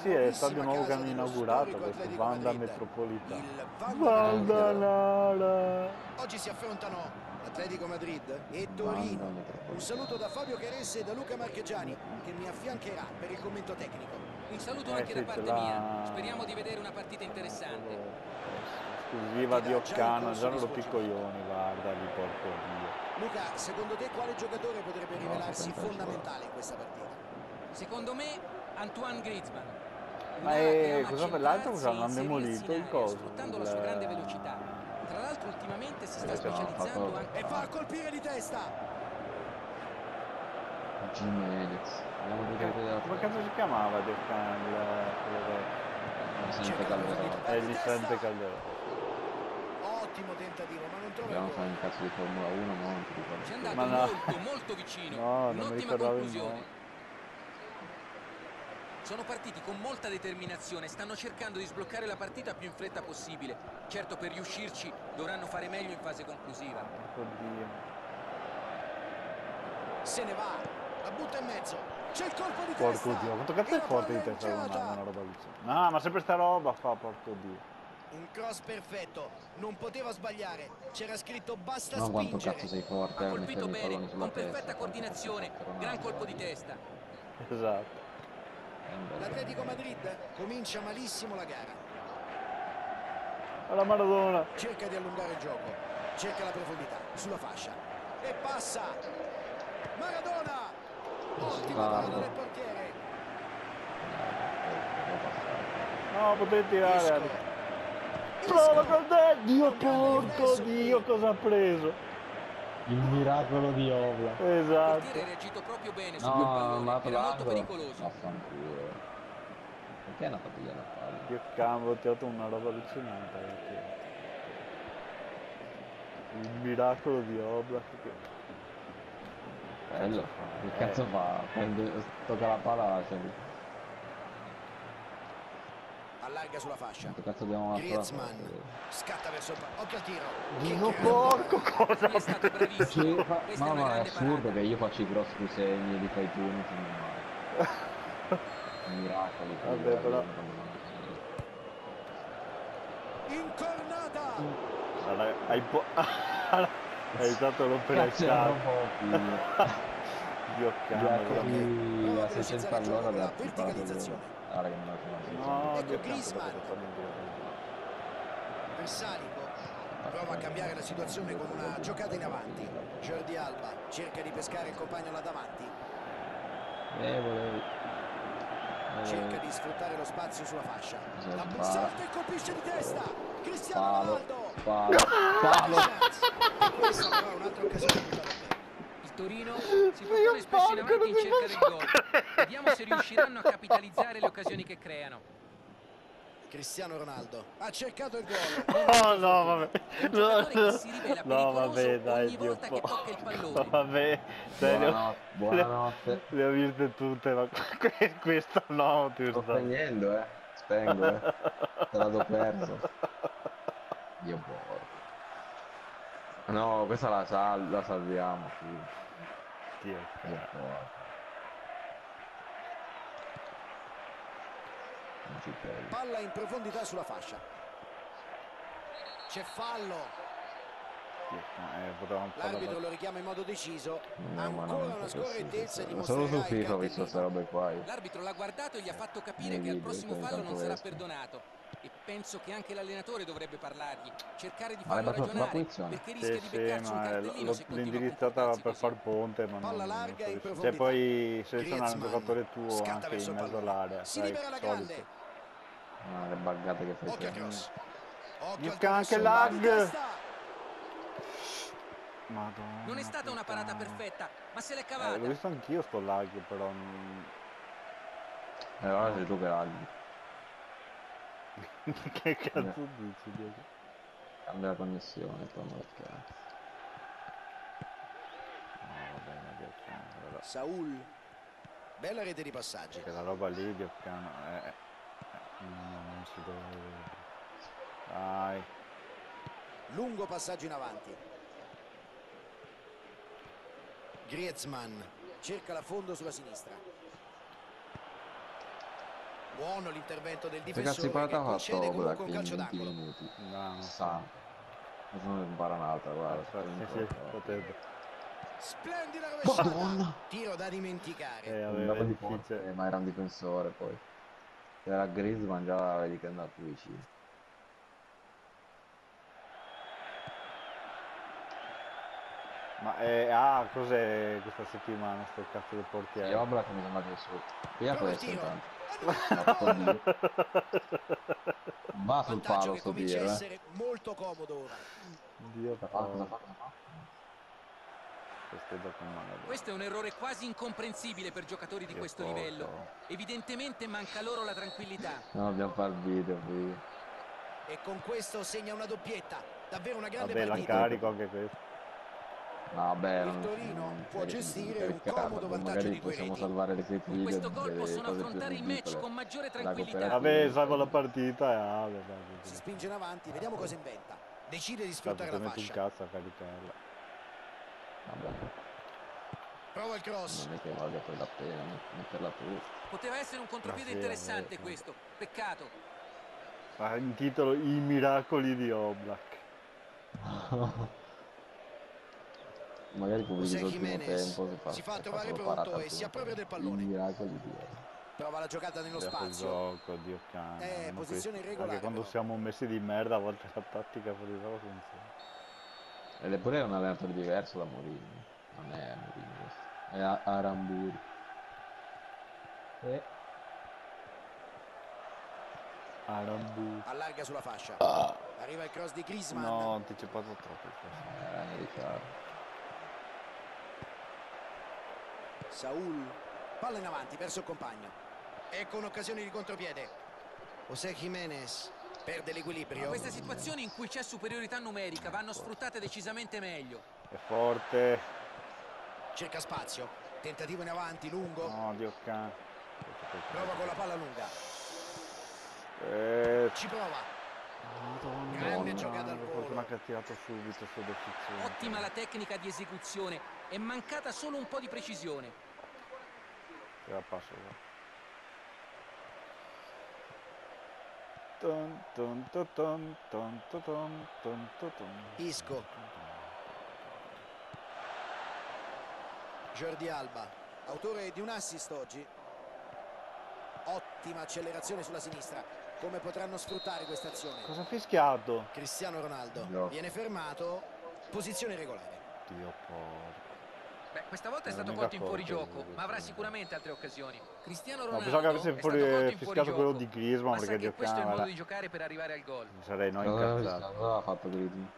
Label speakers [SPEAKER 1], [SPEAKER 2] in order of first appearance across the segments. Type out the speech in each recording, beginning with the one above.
[SPEAKER 1] sì, è stadio nuovo che hanno inaugurato, questo Vanda Metropolitana. Vanda Nara!
[SPEAKER 2] Oggi si affrontano Atletico Madrid e Torino. Un saluto da Fabio Caresse e da Luca Marchegiani che mi affiancherà per il commento tecnico.
[SPEAKER 3] Un saluto
[SPEAKER 1] Eh
[SPEAKER 3] anche
[SPEAKER 1] sì,
[SPEAKER 3] da parte
[SPEAKER 1] l'ha-
[SPEAKER 3] mia. Speriamo di vedere una partita interessante.
[SPEAKER 1] Esclusiva di Occana, già loro coglioni, guarda, li porco via.
[SPEAKER 2] Luca, secondo te quale giocatore potrebbe rivelarsi fondamentale in questa partita?
[SPEAKER 3] Secondo me Antoine Griezmann.
[SPEAKER 1] Ma è- cosa per l'altro cosa hanno
[SPEAKER 3] centrarsi,
[SPEAKER 1] demolito il coso,
[SPEAKER 3] Sfruttando la sua grande velocità. Tra l'altro ultimamente si sta
[SPEAKER 4] Eh, l'hanno
[SPEAKER 3] specializzando anche
[SPEAKER 2] E va a colpire di testa.
[SPEAKER 4] Jimenez. Andiamo a vedere della
[SPEAKER 1] Come cazzo si chiamava
[SPEAKER 4] Vicente Calderone.
[SPEAKER 1] È il Vicente Calderone.
[SPEAKER 2] Ottimo tentativo, ma non trova
[SPEAKER 4] Dobbiamo
[SPEAKER 2] il
[SPEAKER 4] fare un cazzo di Formula 1, ma non ti
[SPEAKER 3] Ci è
[SPEAKER 4] ricordo.
[SPEAKER 3] andato
[SPEAKER 1] Ma no.
[SPEAKER 3] molto molto vicino.
[SPEAKER 1] No, non mi
[SPEAKER 3] Un'ottima
[SPEAKER 1] ricordavo il
[SPEAKER 3] conclusione.
[SPEAKER 1] nome.
[SPEAKER 3] Sono partiti con molta determinazione, stanno cercando di sbloccare la partita più in fretta possibile. Certo per riuscirci dovranno fare meglio in fase conclusiva.
[SPEAKER 1] Oddio.
[SPEAKER 2] Se ne va, la butta in mezzo. C'è il colpo di
[SPEAKER 1] Porco
[SPEAKER 2] testa.
[SPEAKER 1] dio, quanto cazzo è forte di testa
[SPEAKER 2] entrata.
[SPEAKER 1] una roba così. No, ma sempre sta roba fa, porco dio.
[SPEAKER 2] Un cross perfetto, non poteva sbagliare. C'era scritto basta
[SPEAKER 4] No, quanto
[SPEAKER 2] spingere.
[SPEAKER 4] cazzo sei forte
[SPEAKER 3] Ha
[SPEAKER 4] a
[SPEAKER 3] colpito bene, con perfetta
[SPEAKER 4] testa.
[SPEAKER 3] coordinazione, gran colpo di testa.
[SPEAKER 1] Esatto.
[SPEAKER 2] L'Atletico Madrid comincia malissimo la gara.
[SPEAKER 1] Alla Maradona.
[SPEAKER 2] Cerca di allungare il gioco, cerca la profondità sulla fascia e passa. Maradona! Ottima palla del portiere.
[SPEAKER 1] No, potevi tirare. Prova col te! Dio
[SPEAKER 2] Con
[SPEAKER 1] porco dio cosa ha preso.
[SPEAKER 5] Il miracolo di Ovla.
[SPEAKER 3] Il portiere ha
[SPEAKER 1] Esatto.
[SPEAKER 3] reagito proprio bene su
[SPEAKER 4] No,
[SPEAKER 3] quel
[SPEAKER 4] non
[SPEAKER 3] pallone,
[SPEAKER 4] ha
[SPEAKER 3] era molto pericoloso.
[SPEAKER 4] Vaffanculo. Perché è andato via la palla?
[SPEAKER 1] Dio cavolo, ti ho dato una roba allucinante. perché- Il miracolo di Oblak. Che...
[SPEAKER 4] Bello. Che cazzo fa? Prende, tocca la palla lascia lì.
[SPEAKER 2] Allarga sulla fascia.
[SPEAKER 4] Quanto cazzo abbiamo la
[SPEAKER 2] Griezmann scatta verso il Occhio al tiro. Grande
[SPEAKER 1] porco cosa
[SPEAKER 3] è è
[SPEAKER 4] no, ma è assurdo
[SPEAKER 3] parata.
[SPEAKER 4] che io faccio i cross sui segni e li fai tu, non sono mai. Miracoli.
[SPEAKER 1] Vabbè, però-
[SPEAKER 2] Incornata!
[SPEAKER 1] Allora, hai po... hai a rompere il
[SPEAKER 4] Cazzo.
[SPEAKER 1] Dio cavolo.
[SPEAKER 4] Giacomi
[SPEAKER 2] Prova a
[SPEAKER 4] a 600
[SPEAKER 2] velocizzare il gioco
[SPEAKER 4] all'ora
[SPEAKER 2] la
[SPEAKER 4] da
[SPEAKER 2] verticalizzazione.
[SPEAKER 1] No,
[SPEAKER 2] Ecco Griezmann. Versalico prova a cambiare la situazione con una giocata in avanti. Jordi Alba cerca di pescare il compagno là davanti.
[SPEAKER 4] Eh, volevi.
[SPEAKER 2] Cerca di sfruttare lo spazio sulla fascia. La bussalta e colpisce di testa. Cristiano
[SPEAKER 4] Palo,
[SPEAKER 2] Ronaldo.
[SPEAKER 4] palo, palo.
[SPEAKER 2] E questa però è un'altra occasione buttata a te.
[SPEAKER 3] Il Torino si propone spesso in avanti in cerca del gol. Vediamo se riusciranno a capitalizzare le occasioni che creano.
[SPEAKER 2] Cristiano Ronaldo ha cercato il gol.
[SPEAKER 1] Oh no, vabbè.
[SPEAKER 3] Giocatore che si rivela
[SPEAKER 1] No, vabbè, dai,
[SPEAKER 3] ogni
[SPEAKER 1] Dio
[SPEAKER 3] volta che
[SPEAKER 1] porco.
[SPEAKER 3] tocca il pallone.
[SPEAKER 1] Vabbè, serio.
[SPEAKER 4] Buonanotte, buonanotte.
[SPEAKER 1] Le ho viste tutte, ma que- questa no, ti
[SPEAKER 4] Sto spegnendo, eh. Spengo, eh. Te la do perso. Dio porco. No, questa la, sal- la salviamo, sì.
[SPEAKER 1] Dio
[SPEAKER 4] Dio porco. Non ci credo.
[SPEAKER 2] Palla in profondità sulla fascia. C'è fallo.
[SPEAKER 1] Eh,
[SPEAKER 2] L'arbitro lo richiama in modo deciso.
[SPEAKER 4] No,
[SPEAKER 2] Ancora
[SPEAKER 4] non
[SPEAKER 2] una scorrettezza
[SPEAKER 4] Ma solo su FIFA ho visto queste robe qua.
[SPEAKER 3] L'arbitro l'ha guardato e gli ha fatto capire che al prossimo fallo non sarà perdonato. Penso che anche l'allenatore dovrebbe parlargli, cercare di farlo ragionare, perché
[SPEAKER 1] Sì,
[SPEAKER 3] rischia di
[SPEAKER 1] sì,
[SPEAKER 3] beccarsi un
[SPEAKER 1] ma è-
[SPEAKER 3] cartellino
[SPEAKER 1] l'ho
[SPEAKER 3] se
[SPEAKER 1] l'indirizzata per far ponte, ma
[SPEAKER 2] Palla
[SPEAKER 1] non, non
[SPEAKER 2] larga
[SPEAKER 1] so
[SPEAKER 2] in
[SPEAKER 1] se- Cioè poi selezionare un giocatore tuo anche in
[SPEAKER 2] il
[SPEAKER 1] mezzo all'area,
[SPEAKER 2] Si libera la
[SPEAKER 1] solito.
[SPEAKER 2] grande.
[SPEAKER 4] Ah, le buggate che fai
[SPEAKER 2] Occhio cross. Occhio
[SPEAKER 1] che anche lag.
[SPEAKER 2] di.
[SPEAKER 1] Madonna.
[SPEAKER 3] Non è stata una parata perfetta, ma se l'è
[SPEAKER 1] Eh,
[SPEAKER 3] cavata.
[SPEAKER 1] l'ho visto anch'io sto lag, però... non-
[SPEAKER 4] E allora sei tu che laghi.
[SPEAKER 1] che cazzo dici? Dio?
[SPEAKER 4] Cambia la connessione, poi non cazzo.
[SPEAKER 1] No, vabbè, ma Dio cano, però...
[SPEAKER 2] Saul. Bella rete di passaggi.
[SPEAKER 1] Perché la roba lì, Dio cano, eh, eh, no, non si deve... Dai.
[SPEAKER 2] Lungo passaggio in avanti. Griezmann cerca la fondo sulla sinistra. Buono l'intervento del
[SPEAKER 4] Che
[SPEAKER 2] difensore che
[SPEAKER 4] parata ha fatto
[SPEAKER 2] concede comunque un
[SPEAKER 4] in
[SPEAKER 2] calcio
[SPEAKER 4] 20
[SPEAKER 2] d'angolo.
[SPEAKER 4] minuti?
[SPEAKER 1] No.
[SPEAKER 4] Sa. Impara un'altra, guarda.
[SPEAKER 1] Sì, sì, potrebbe.
[SPEAKER 2] Splendida rovesciata. Tiro da dimenticare.
[SPEAKER 1] Eh, aveva
[SPEAKER 4] di
[SPEAKER 1] difficile.
[SPEAKER 4] forte, ma era un difensore poi. Se era Griezmann già vedi che è andato più vicino.
[SPEAKER 1] Ma eh, ah, cos'è questa settimana sto cazzo del portiere?
[SPEAKER 4] E Oblak mi che su. Via questo intanto. Va sul palo
[SPEAKER 2] che
[SPEAKER 4] sto
[SPEAKER 2] comincia a
[SPEAKER 4] tiro, eh.
[SPEAKER 2] essere molto comodo ora.
[SPEAKER 1] Dio
[SPEAKER 4] Cosa fa?
[SPEAKER 1] Questo è un
[SPEAKER 3] errore quasi incomprensibile per giocatori di
[SPEAKER 1] Che
[SPEAKER 3] questo
[SPEAKER 1] porco.
[SPEAKER 3] livello. Evidentemente manca loro la tranquillità.
[SPEAKER 4] No, dobbiamo fare il video qui.
[SPEAKER 2] E con questo segna una doppietta. Davvero una grande
[SPEAKER 1] Vabbè, la
[SPEAKER 2] partita.
[SPEAKER 1] carico anche questo.
[SPEAKER 4] Vabbè,
[SPEAKER 2] Il
[SPEAKER 4] non,
[SPEAKER 2] Torino
[SPEAKER 4] non
[SPEAKER 2] può gestire un comodo vantaggio
[SPEAKER 4] magari
[SPEAKER 2] di quei
[SPEAKER 4] possiamo
[SPEAKER 2] reti.
[SPEAKER 4] salvare le clip
[SPEAKER 3] Con questo gol possono affrontare il match con maggiore
[SPEAKER 4] La
[SPEAKER 3] tranquillità.
[SPEAKER 1] Vabbè, salvo la partita e ah, vabbè,
[SPEAKER 2] Si
[SPEAKER 1] vabbè.
[SPEAKER 2] spinge in avanti, vediamo cosa inventa. Decide di sfruttare la fascia.
[SPEAKER 1] cazzo a caricarla.
[SPEAKER 4] Vabbè,
[SPEAKER 2] Prova il cross.
[SPEAKER 4] non è che valga poi la pena metterla tu.
[SPEAKER 3] Poteva essere un contropiede interessante
[SPEAKER 1] vabbè,
[SPEAKER 3] questo. Peccato.
[SPEAKER 1] Ma in titolo I miracoli di Oblak.
[SPEAKER 4] Magari pubblichi l'ultimo
[SPEAKER 2] Jiménez
[SPEAKER 4] tempo si fa,
[SPEAKER 2] si fa trovare pronto e si
[SPEAKER 4] primo
[SPEAKER 2] appropria del pallone.
[SPEAKER 4] Miracoli di Dio.
[SPEAKER 2] Prova la giocata nello spazio.
[SPEAKER 1] gioco, Dio cane.
[SPEAKER 2] Eh, posizione
[SPEAKER 1] questo-
[SPEAKER 2] irregolare,
[SPEAKER 1] Anche quando
[SPEAKER 2] però.
[SPEAKER 1] siamo messi di merda, a volte la tattica fuori gioco funziona.
[SPEAKER 4] Ed eppure è un allenatore diverso da Mourinho. Non è Mourinho questo. È A- Aramburi. Eh.
[SPEAKER 1] Arambu.
[SPEAKER 2] Allarga sulla fascia.
[SPEAKER 4] Ah.
[SPEAKER 2] Arriva il cross di Griezmann.
[SPEAKER 1] No, ho anticipato troppo. questo.
[SPEAKER 4] Era meritato.
[SPEAKER 2] Saul. Palla in avanti verso il compagno. Ecco un'occasione di contropiede. José Jiménez perde l'equilibrio.
[SPEAKER 3] Queste situazioni in cui c'è superiorità numerica vanno sfruttate decisamente meglio.
[SPEAKER 1] È forte.
[SPEAKER 2] Cerca spazio. Tentativo in avanti, lungo.
[SPEAKER 1] No, Dio cane.
[SPEAKER 2] Prova con la palla lunga.
[SPEAKER 1] Eh,
[SPEAKER 2] Ci prova.
[SPEAKER 1] Madonna,
[SPEAKER 2] Grande giocata al volo.
[SPEAKER 1] fortuna che ha tirato subito su.
[SPEAKER 3] Ottima la tecnica di esecuzione. È mancata solo un po' di precisione.
[SPEAKER 1] Era passo.
[SPEAKER 2] Isco. Jordi Alba, autore di un assist oggi. Ottima accelerazione sulla sinistra. Come potranno sfruttare questa azione?
[SPEAKER 1] Cosa ha fischiato?
[SPEAKER 2] Cristiano Ronaldo.
[SPEAKER 4] No.
[SPEAKER 2] Viene fermato. Posizione regolare.
[SPEAKER 1] Dio porco.
[SPEAKER 3] Beh, questa volta è stato colto in fuorigioco, ma avrà sicuramente altre occasioni. Cristiano Ronaldo
[SPEAKER 1] no,
[SPEAKER 3] bisogna capire
[SPEAKER 1] fischiato quello di Griezmann perché
[SPEAKER 3] giocava. questo è il modo di giocare per arrivare al gol.
[SPEAKER 1] Mi sarei noi
[SPEAKER 4] eh,
[SPEAKER 1] incazzato.
[SPEAKER 4] Non fatto quelli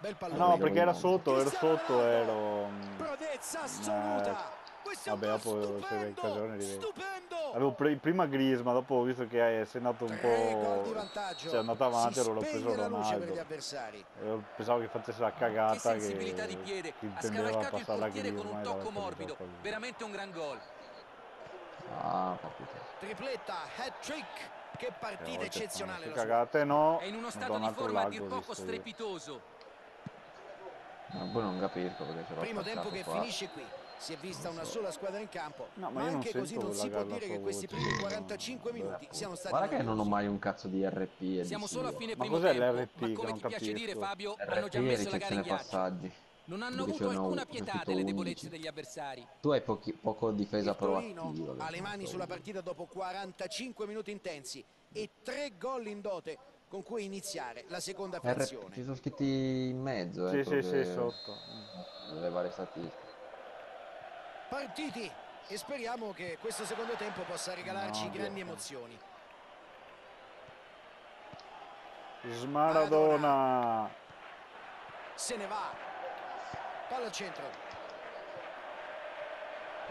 [SPEAKER 2] Bel pallone.
[SPEAKER 1] No, perché era sotto, ero sotto, ero... Mm,
[SPEAKER 2] Prodezza mm, assoluta! Eh,
[SPEAKER 1] vabbè, dopo se hai occasione direi.
[SPEAKER 2] Stupendo!
[SPEAKER 1] Avevo pre- prima Griezmann, dopo ho visto che si è andato un po'... Si è andato avanti, allora l'ho preso
[SPEAKER 2] la luce per gli
[SPEAKER 1] Ronaldo.
[SPEAKER 2] avversari.
[SPEAKER 1] E Pensavo che facesse la
[SPEAKER 3] Che
[SPEAKER 1] cagata che...
[SPEAKER 3] sensibilità di piede,
[SPEAKER 1] che
[SPEAKER 3] ha
[SPEAKER 1] intendeva
[SPEAKER 3] scavalcato il portiere con un tocco morbido, veramente un gran gol.
[SPEAKER 4] Ah, capito.
[SPEAKER 2] Tripletta, hat trick. Che partita eccezionale la
[SPEAKER 1] cagate no,
[SPEAKER 3] È in uno stato di forma a dir poco strepitoso.
[SPEAKER 4] Ma poi non capisco perché ce l'ho
[SPEAKER 2] Primo tempo che
[SPEAKER 4] qua.
[SPEAKER 2] finisce qui. Si è vista una sola squadra in campo.
[SPEAKER 1] No, ma
[SPEAKER 2] ma anche così non si può dire che questi primi
[SPEAKER 1] No,
[SPEAKER 2] 45
[SPEAKER 1] beh,
[SPEAKER 2] minuti siano stati
[SPEAKER 4] Guarda che non ho mai un cazzo di RP e
[SPEAKER 3] Siamo
[SPEAKER 4] di
[SPEAKER 3] solo a fine
[SPEAKER 1] Ma
[SPEAKER 3] primo
[SPEAKER 1] cos'è
[SPEAKER 3] tempo,
[SPEAKER 1] l'RP
[SPEAKER 3] ma come
[SPEAKER 1] non
[SPEAKER 3] ti piace dire
[SPEAKER 1] capisco?
[SPEAKER 3] Fabio, hanno già messo la gara in
[SPEAKER 4] passaggi.
[SPEAKER 3] Non hanno avuto alcuna pietà delle
[SPEAKER 4] 11.
[SPEAKER 3] debolezze degli avversari.
[SPEAKER 4] Tu hai pochi- poco difesa proattiva.
[SPEAKER 2] ha le mani sulla partita dopo 45 minuti intensi e tre gol in dote con cui iniziare la seconda frazione.
[SPEAKER 4] ci sono scritti in mezzo,
[SPEAKER 1] Sì,
[SPEAKER 4] eh,
[SPEAKER 1] sì, sì,
[SPEAKER 4] che-
[SPEAKER 1] sotto.
[SPEAKER 4] Le varie statistiche.
[SPEAKER 2] Partiti e speriamo che questo secondo tempo possa regalarci
[SPEAKER 1] No,
[SPEAKER 2] grandi
[SPEAKER 1] Dio.
[SPEAKER 2] emozioni.
[SPEAKER 1] Smaradona!
[SPEAKER 2] Se ne va. Palla al centro.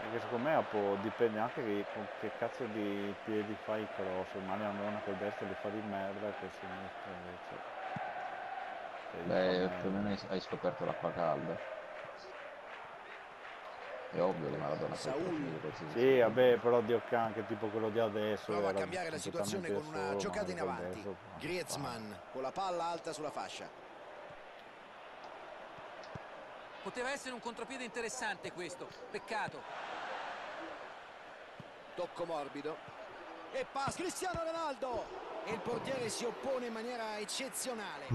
[SPEAKER 1] Perché secondo me può, dipende anche che, con che cazzo di piedi fai il cross. Mani andona col destro li fa di merda, col sinistro invece. Cioè,
[SPEAKER 4] Beh,
[SPEAKER 1] di
[SPEAKER 4] più o meno hai, hai scoperto l'acqua calda. È ovvio che Maradona
[SPEAKER 2] Saul.
[SPEAKER 1] Sì, vabbè, però Dio can, che tipo quello di adesso.
[SPEAKER 2] Prova a cambiare la situazione con una
[SPEAKER 1] solo,
[SPEAKER 2] giocata in avanti.
[SPEAKER 1] destro,
[SPEAKER 2] Griezmann con la palla alta sulla fascia.
[SPEAKER 3] Poteva essere un contropiede interessante questo, peccato.
[SPEAKER 2] Tocco morbido. E pass Cristiano Ronaldo. E il portiere si oppone in maniera eccezionale.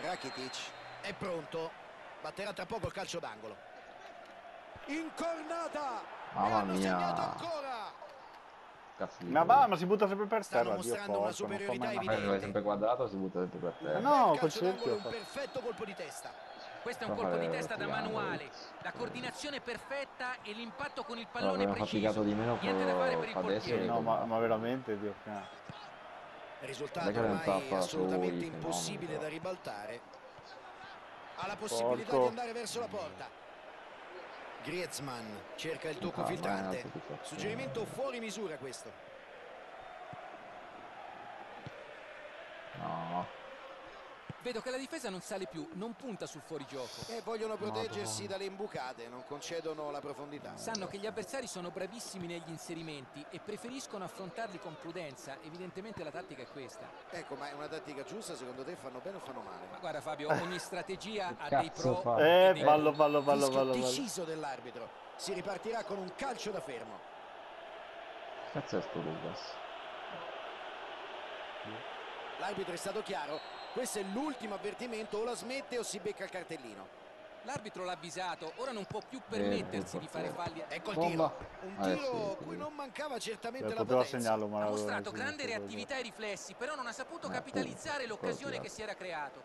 [SPEAKER 2] Rakitic è pronto. Batterà tra poco il calcio d'angolo. Incornata.
[SPEAKER 4] Mamma mia.
[SPEAKER 1] Ma va, ma si butta sempre per terra, Dio
[SPEAKER 2] mostrando una
[SPEAKER 1] porco, non fa
[SPEAKER 2] superiorità
[SPEAKER 1] mai
[SPEAKER 2] evidente.
[SPEAKER 4] è sempre quadrato si butta sempre per terra.
[SPEAKER 1] Eh no, col cerchio
[SPEAKER 2] un perfetto colpo di testa.
[SPEAKER 3] Questo è un colpo di testa da manuale. La coordinazione perfetta e l'impatto con il pallone
[SPEAKER 4] aveva
[SPEAKER 3] preciso.
[SPEAKER 4] di meno
[SPEAKER 3] Niente da fare per il portiere.
[SPEAKER 1] No, ma, ma veramente, Dio cane.
[SPEAKER 2] Risultato ormai
[SPEAKER 4] tappa
[SPEAKER 2] assolutamente impossibile da ribaltare. Ha la possibilità
[SPEAKER 1] Porco.
[SPEAKER 2] di andare verso la porta. Griezmann cerca il tocco
[SPEAKER 4] Ah,
[SPEAKER 2] filtrante. Suggerimento fuori misura questo.
[SPEAKER 4] No,
[SPEAKER 3] Vedo che la difesa non sale più, non punta sul fuorigioco.
[SPEAKER 2] E vogliono proteggersi dalle imbucate, non concedono la profondità.
[SPEAKER 3] Sanno che gli avversari sono bravissimi negli inserimenti e preferiscono affrontarli con prudenza. Evidentemente la tattica è questa.
[SPEAKER 2] Ecco, ma è una tattica giusta, secondo te fanno bene o fanno male?
[SPEAKER 3] Ma guarda Fabio, ogni strategia ha dei pro
[SPEAKER 4] fa?
[SPEAKER 3] e
[SPEAKER 1] Eh,
[SPEAKER 3] dei
[SPEAKER 1] ballo, ballo, ballo, ballo.
[SPEAKER 2] deciso dell'arbitro. Si ripartirà con un calcio da fermo.
[SPEAKER 4] cazzo è sto Lucas?
[SPEAKER 2] L'arbitro è stato chiaro. Questo è l'ultimo avvertimento, o la smette o si becca il cartellino.
[SPEAKER 3] L'arbitro l'ha avvisato, ora non può più permettersi di fare falli.
[SPEAKER 2] Ecco il tiro. Un
[SPEAKER 4] Eh,
[SPEAKER 2] tiro
[SPEAKER 4] sì.
[SPEAKER 2] cui non mancava certamente
[SPEAKER 1] Eh,
[SPEAKER 2] la potenza.
[SPEAKER 3] Ha mostrato
[SPEAKER 1] sì,
[SPEAKER 3] grande
[SPEAKER 1] sì,
[SPEAKER 3] reattività e riflessi, però non ha saputo
[SPEAKER 4] Eh,
[SPEAKER 3] capitalizzare l'occasione che si era creato.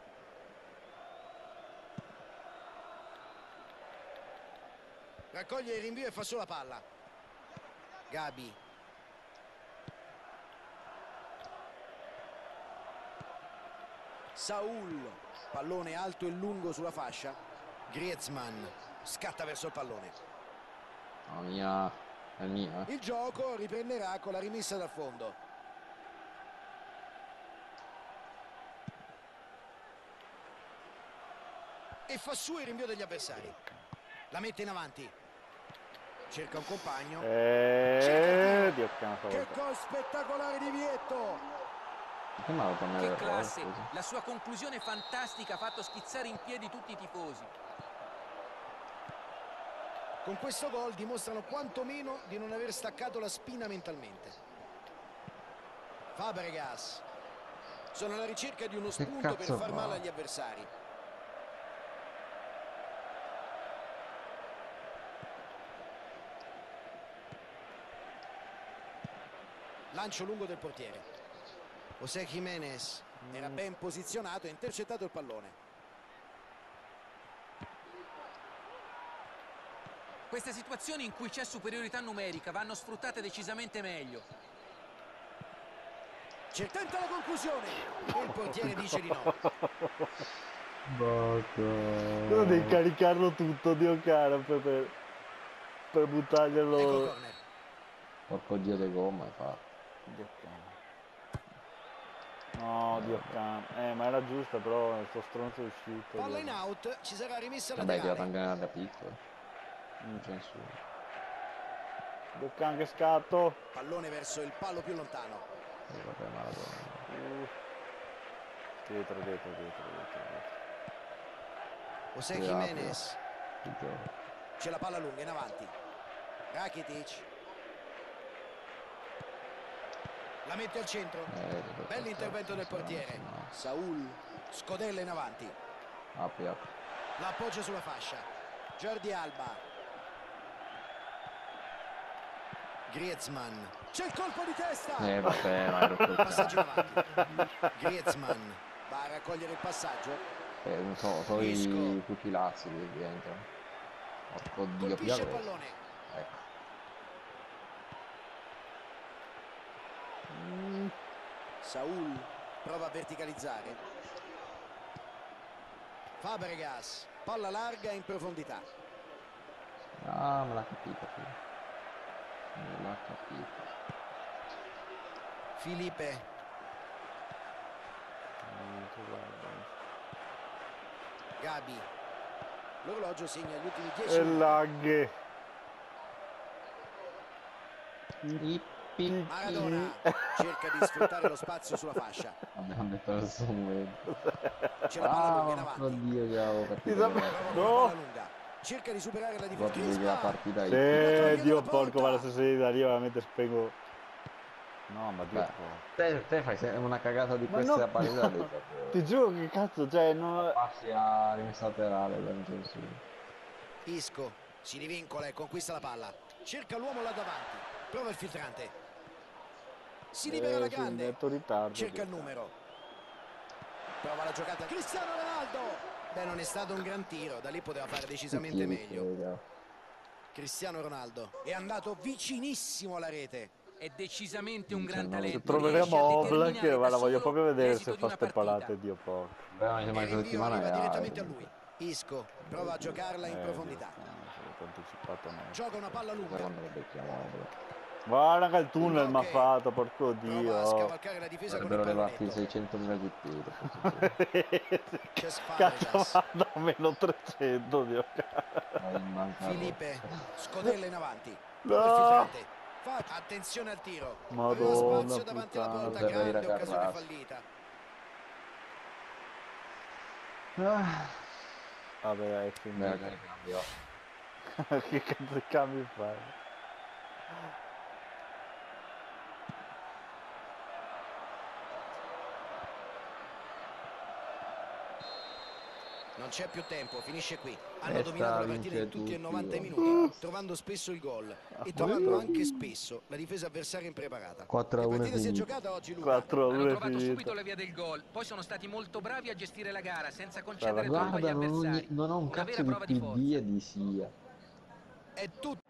[SPEAKER 2] Raccoglie il rinvio e fa sulla palla. Gabi. Saul. Pallone alto e lungo sulla fascia. Griezmann scatta verso il pallone.
[SPEAKER 4] Mamma mia, è mia.
[SPEAKER 2] Il gioco riprenderà con la rimessa dal fondo. E fa su il rinvio degli avversari. La mette in avanti. Cerca un compagno.
[SPEAKER 1] Eh, Dio
[SPEAKER 2] Che gol spettacolare di Vietto!
[SPEAKER 4] Che
[SPEAKER 3] classe! La sua conclusione fantastica ha fatto schizzare in piedi tutti i tifosi.
[SPEAKER 2] Con questo gol dimostrano quantomeno di non aver staccato la spina mentalmente. Fabregas. Sono alla ricerca di uno spunto per far
[SPEAKER 4] fa?
[SPEAKER 2] male agli avversari. Lancio lungo del portiere. José Jiménez era ben posizionato e ha intercettato il pallone.
[SPEAKER 3] Queste situazioni in cui c'è superiorità numerica vanno sfruttate decisamente meglio.
[SPEAKER 2] C'è tenta la conclusione e il portiere dice di no.
[SPEAKER 1] Devo devi caricarlo tutto, Dio caro, per, per, per
[SPEAKER 2] Ecco
[SPEAKER 1] buttarglielo.
[SPEAKER 2] corner.
[SPEAKER 4] Porco dio di gomma fatto.
[SPEAKER 1] Dio cane. No, Dio cane. Eh, ma era giusta, però sto stronzo è uscito.
[SPEAKER 2] Palla in out, ci sarà rimessa
[SPEAKER 4] Vabbè, tira
[SPEAKER 2] laterale.
[SPEAKER 4] anche da piccolo. Non c'è nessuno.
[SPEAKER 1] Dio cane che scatto.
[SPEAKER 2] Pallone verso il palo più lontano.
[SPEAKER 4] Eh, vabbè, Maradona.
[SPEAKER 1] Uh. Dietro, dietro, dietro, dietro. dietro.
[SPEAKER 2] José Jiménez.
[SPEAKER 4] Gioco.
[SPEAKER 2] C'è la palla lunga in avanti. Rakitic. La mette al centro. Bell'intervento del portiere. Saul. Scodella in avanti.
[SPEAKER 4] Apri, apri.
[SPEAKER 2] La appoggia sulla fascia. Jordi Alba. Griezmann. C'è il colpo di testa.
[SPEAKER 4] Eh, vabbè, ma ero
[SPEAKER 2] Passaggio avanti. Griezmann va a raccogliere il passaggio.
[SPEAKER 4] Eh, non so, sono i pupilazzi che diventano. Porco dio,
[SPEAKER 2] Colpisce il pallone. Saul prova a verticalizzare. Fabregas, palla larga in profondità.
[SPEAKER 4] Ah, me l'ha capito. Me l'ha capito.
[SPEAKER 2] Filipe,
[SPEAKER 1] guarda.
[SPEAKER 2] Gabi. L'orologio segna gli ultimi 10
[SPEAKER 1] E
[SPEAKER 2] minuti. Maradona cerca di sfruttare lo spazio sulla fascia.
[SPEAKER 4] Abbiamo detto allo stesso momento.
[SPEAKER 2] C'è la palla
[SPEAKER 4] Ah,
[SPEAKER 2] lunga in
[SPEAKER 4] porco
[SPEAKER 2] avanti.
[SPEAKER 4] dio, che avevo capito.
[SPEAKER 1] No.
[SPEAKER 2] la cerca di superare la difesa.
[SPEAKER 4] Vedi la partita
[SPEAKER 1] Sì,
[SPEAKER 4] io.
[SPEAKER 1] Dio porco, guarda se sei da lì veramente spengo. No, ma
[SPEAKER 4] Beh, te, te fai una cagata di
[SPEAKER 1] Ma
[SPEAKER 4] queste
[SPEAKER 1] no,
[SPEAKER 4] a partita
[SPEAKER 1] no,
[SPEAKER 4] sapere.
[SPEAKER 1] Ti giuro che cazzo, cioè, non...
[SPEAKER 4] Passi a rimessa laterale, non c'è nessuno.
[SPEAKER 2] Isco si divincola e conquista la palla. Cerca l'uomo là davanti. Prova il filtrante. Si libera la
[SPEAKER 1] Eh, sì,
[SPEAKER 2] grande.
[SPEAKER 1] ritardo.
[SPEAKER 2] Cerca il numero. Prova la giocata. Cristiano Ronaldo. Beh, non è stato un gran tiro. Da lì poteva fare decisamente meglio. Cristiano Ronaldo è andato vicinissimo alla rete.
[SPEAKER 3] È decisamente un gran
[SPEAKER 4] 19.
[SPEAKER 3] talento.
[SPEAKER 1] Se troveremo Oblak,
[SPEAKER 3] da
[SPEAKER 1] guarda, voglio proprio vedere se fa ste palate, Dio porco.
[SPEAKER 4] Beh, ma
[SPEAKER 2] rinvio
[SPEAKER 4] settimana è
[SPEAKER 2] direttamente a lui. Isco prova a giocarla in
[SPEAKER 1] Eh,
[SPEAKER 2] profondità. Gioca una palla lunga.
[SPEAKER 1] Guarda che il tunnel mi ha fatto, porco Dio.
[SPEAKER 4] arrivati
[SPEAKER 2] pallonetto.
[SPEAKER 4] 600.000 GP.
[SPEAKER 2] C'è
[SPEAKER 1] Cazzo
[SPEAKER 2] Fabregas.
[SPEAKER 1] vado a meno 300, Dio
[SPEAKER 2] Filipe scodella in avanti.
[SPEAKER 1] No.
[SPEAKER 2] Attenzione al tiro.
[SPEAKER 1] Madonna
[SPEAKER 2] spazio davanti alla
[SPEAKER 1] puttana.
[SPEAKER 2] porta, grande occasione fallita.
[SPEAKER 1] Vabbè, è
[SPEAKER 4] Beh,
[SPEAKER 1] finito.
[SPEAKER 4] che cambio.
[SPEAKER 1] che cazzo di cambi fai?
[SPEAKER 2] Non c'è più tempo, finisce qui. Hanno
[SPEAKER 4] Questa
[SPEAKER 2] dominato la partita in tutti e
[SPEAKER 4] tutti,
[SPEAKER 2] 90
[SPEAKER 4] guarda.
[SPEAKER 2] minuti, trovando spesso il gol e trovando anche spesso la difesa avversaria impreparata.
[SPEAKER 4] 4 a
[SPEAKER 2] La
[SPEAKER 4] 1 è
[SPEAKER 2] partita si è giocata oggi, Luca.
[SPEAKER 1] 4 a
[SPEAKER 3] Hanno
[SPEAKER 1] 1 è
[SPEAKER 3] trovato subito la via del gol, poi sono stati molto bravi a gestire la gara senza concedere troppo agli
[SPEAKER 4] non,
[SPEAKER 3] avversari.
[SPEAKER 4] non ho un
[SPEAKER 3] Una
[SPEAKER 4] cazzo di. PD e di SIA.
[SPEAKER 2] È tutto.